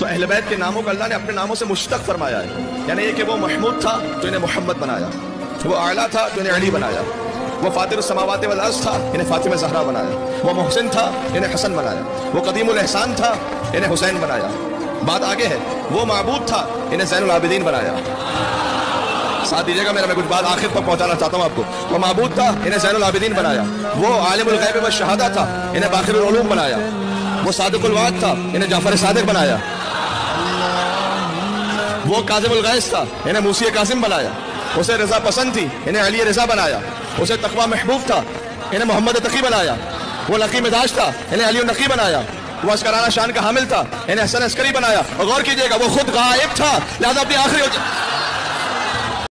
तो अहल बैत के नामों को अल्लाह ने अपने नामों से मुश्तक फरमाया है। यानी ये कि वो महमूद था तो इन्हें मोहम्मद बनाया। वो आला था तो इन्हें अली बनाया। वो फातिर समावत वलाज था, इन्हें फातिमा जहरा बनाया। वो मोहसिन था, इन्हें हसन बनाया। वो कदीम एहसान था, इन्हें हुसैन बनाया। बात आगे है, वो मबूद था, इन्हें जैन आबिदीन बनाया। साथ दीजिएगा मेरा, मैं कुछ बात आखिर तक पहुंचाना चाहता हूँ आपको। वो मबूद था, इन्हें जैन आबिदीन बनाया। वो आलिमुल गैब व शहादा था, इन्हें बाखिर बनाया। वो सादिकुल वाद था, इन्हें जाफ़र सादिक बनाया। वो काजिम गैस था। इन्हें मूसी कासिम बनाया। उसे रजा पसंद थी। इन्हें अली रजा बनाया। उसे तकवा महबूब था। इन्हें मोहम्मद तकी बनाया। वो लकी मिजाज था। इन्हें अली नकी बनाया। वो अस्कराना शान का हामिल था। इन्हें हसन अस्करी बनाया। और गौर कीजिएगा, वो खुद गायब था। लिहाजा अपनी आखिरी